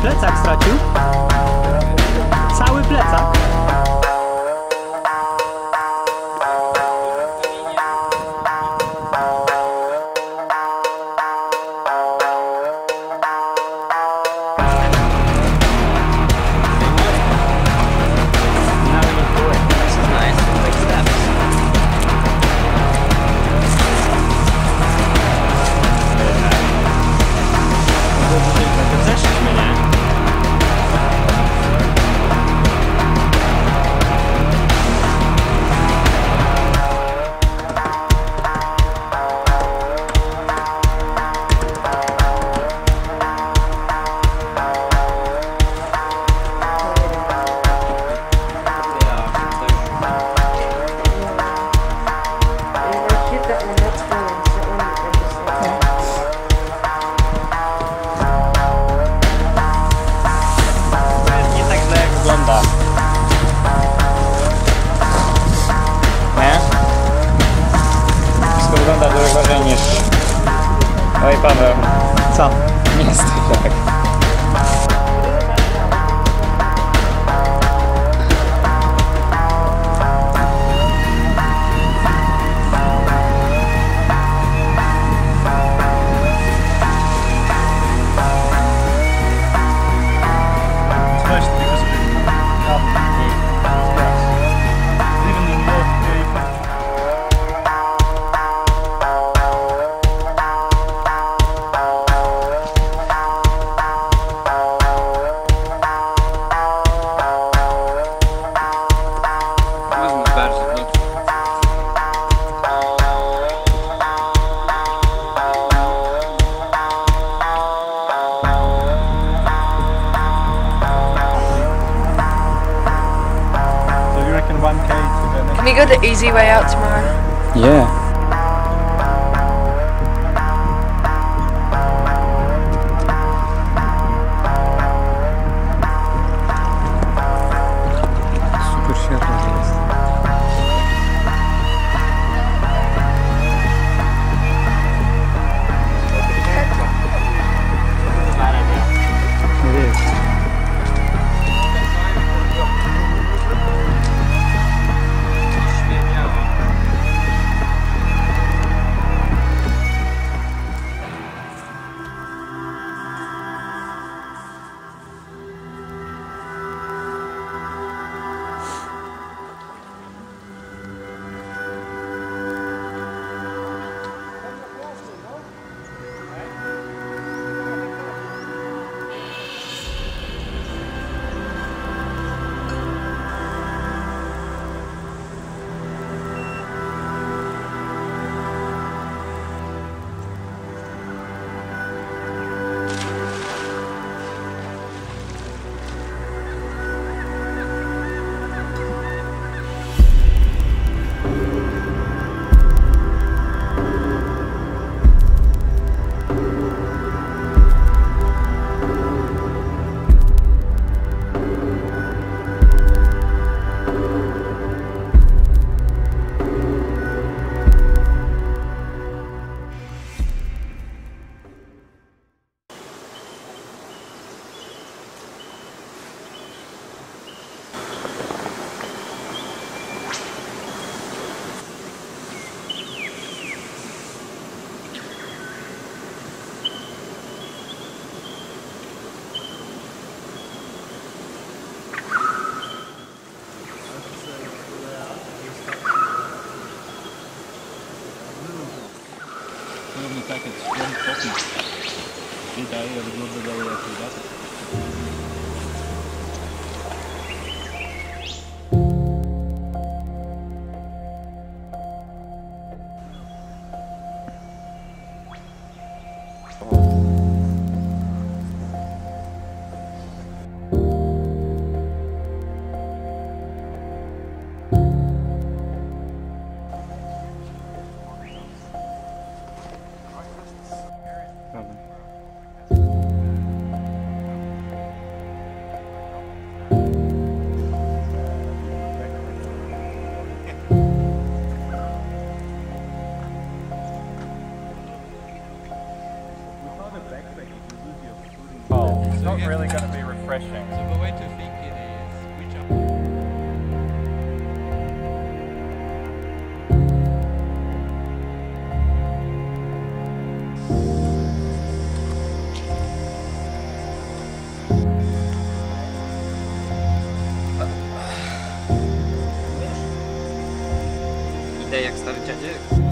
plecak stracił. Cały plecak. No Oj Paweł. Co? Nie tak. we go the easy way out tomorrow? Yeah. like it's one copy. They die a little bit after that. Not really going to be refreshing. So the way to think it is, which are Idę jak stary dziadziek.